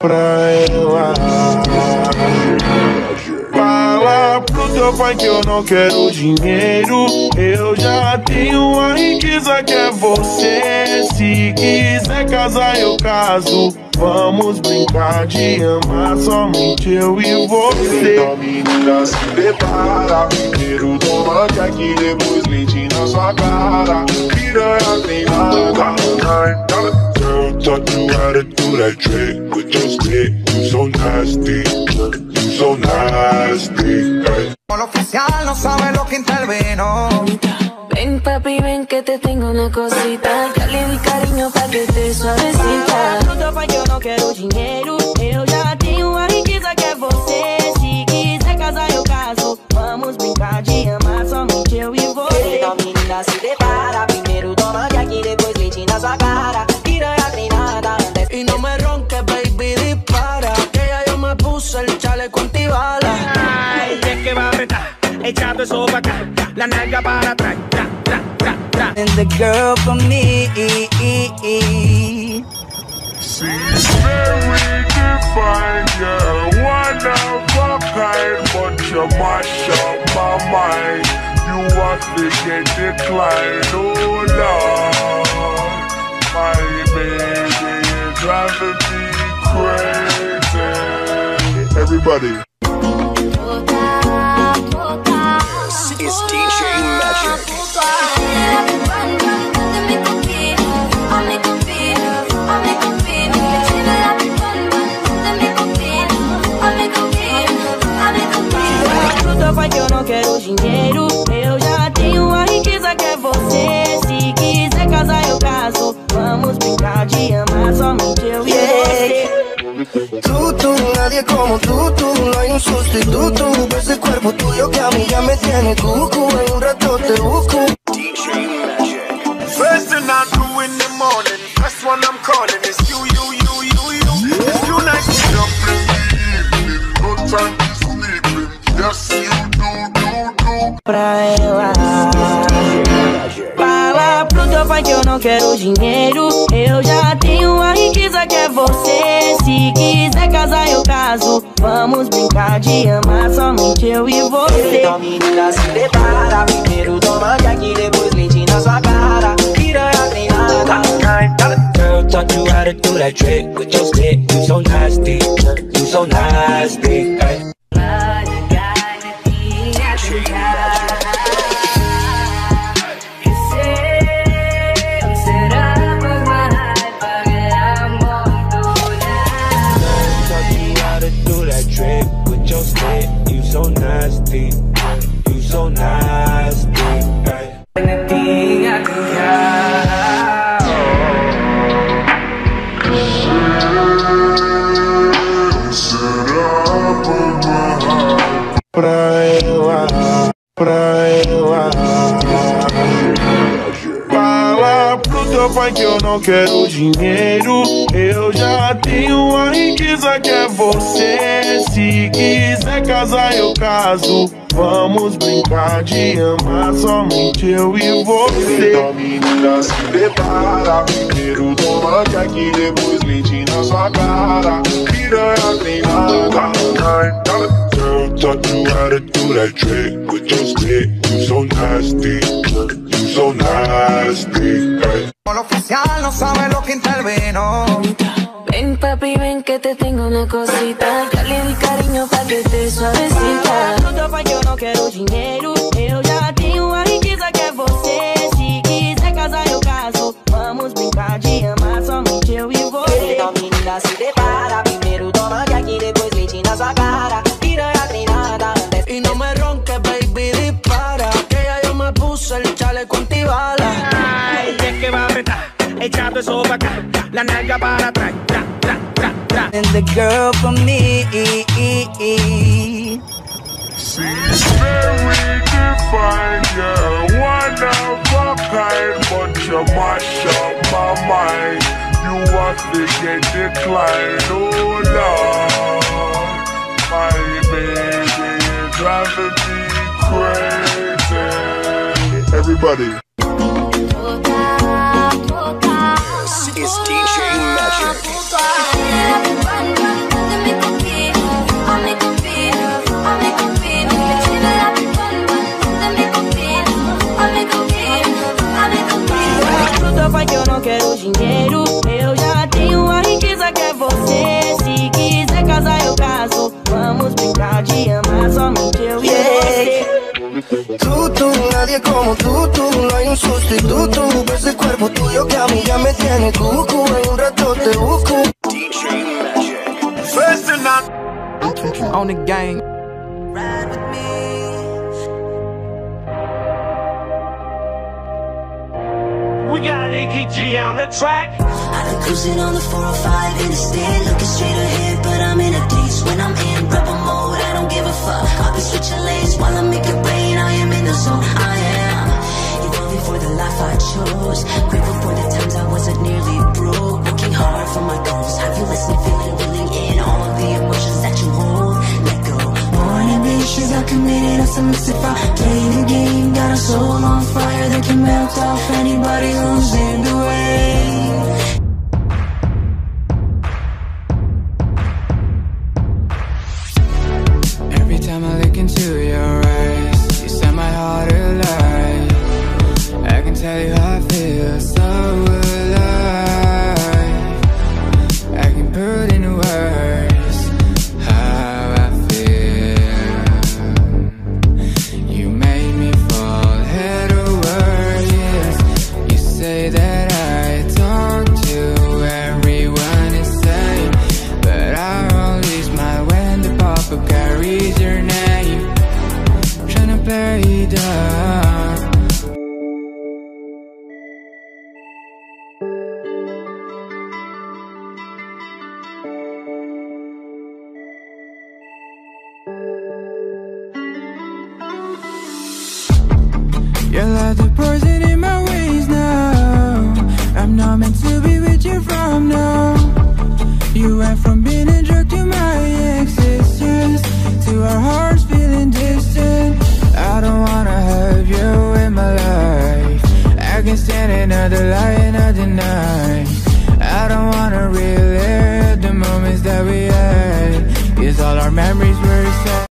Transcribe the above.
pra ela. Fala pro teu pai que eu não quero dinheiro. Eu já tenho a riqueza que é você. Se quiser casar, eu caso. Vamos brincar de amar somente eu e você. Então, menina, se prepara. Primeiro toma aqui, depois leite na sua cara. Piranha treinada. Taught you how to do that trick with your stick. You so nasty, you so nasty. Hey. El oficial no sabe lo que intervino. Ven papi, ven que te tengo una cosita Dale mi cariño pa' que te suavecita Fruta pai que eu não quero dinheiro Eu já tenho a riqueza que é você Se quiser casar eu caso Vamos brincar de amar somente eu e você Então menina se prepara Primeiro toma que aqui, depois leite na sua cara echando eso para acá, la nalga para atrás, tra, tra, tra, tra. And the girl for me. She's very divine, yeah, one of a kind, but you mash up my mind. You have to get declined, oh Lord. My baby is driving me crazy. Everybody. Amar somente eu e Tú, tú, nadie como tú, tú, no hay un sustituto. Ese cuerpo tuyo que a mí ya me tiene cucu. En un rato te busco. First thing I do in the morning, first one I'm calling is you, you, you, you, you. It's you nice to jump in the evening, no time to sleeping. Yes, you do, do, do. pra ela Teu pai que eu não quero dinheiro. Eu já tenho a riqueza que é você. Se quiser casar eu caso. Vamos brincar de amar somente eu e você. Então menina se prepara Primeiro toma que aqui, depois leite na sua cara. Piranha treinada Girl, taught you how to do that trick with your stick. You so nasty, you so nasty. Nasty, não quero dinheiro. Eu já tenho a riqueza que é você. Se quiser casar, eu caso. Vamos brincar de amar somente eu e você. Então, menina, se prepara. Primeiro toma aqui, depois leite na sua cara. Piranha treinada. Girl, taught you how to do that trick with your stick. You so nasty, you so nasty. Oficial no sabe lo que intervino. Ven papi, ven que te tengo una cosita Dale mi cariño pa' que te suavecita Fruta pai que eu não quero dinheiro Eu já tenho a riqueza que é você Se quiser casar eu caso Vamos brincar de amar somente eu e você Então menina se prepara Primeiro toma que aqui, depois leite na sua cara Piranha treinada Y no me ronques, baby, dispara. Que ya yo me puse el chaleco antibala. Ay, es que va a apretar, echando eso para acá, la nalga para atrás, tra, tra, tra, tra. And the girl for me. She's very divine, yeah, one of a kind, but you mash up my mind. You have to get declined, oh Lord. My baby is driving me crazy. Everybody. This is DJ Magic. Só que eu não quero dinheiro. Eu já tenho a riqueza que é você. Se quiser casar eu caso. Vamos brincar de amar somente eu e você. Tú, tú, nadie como tú, tú No hay un sustituto Ves cuerpo tuyo que a mí ya me tiene cucu, en un rato te busco. DJ Magic. First and not on the gang. We got AKG on the track. I've been cruising on the 405 interstate, looking straight ahead, but I'm in a daze. When I'm in rebel mode, I don't give a fuck. I'll be switching lanes while I make it rain. I am in the zone. I am evolving for the life I chose. Grateful for the times I wasn't nearly broke. Working hard for my goals. Have you listened, feeling, reeling in all of the emotions that you hold? Let go. More ambitious, I'm committed. I'm Lucifer. Playing the game, got a soul on fire that can melt off anybody who's in You're like the poison in my veins now. I'm not meant to be with you from now. You went from being a drug to my existence, to our hearts feeling distant. Another night. I don't wanna relive the moments that we had. Cause all our memories were set.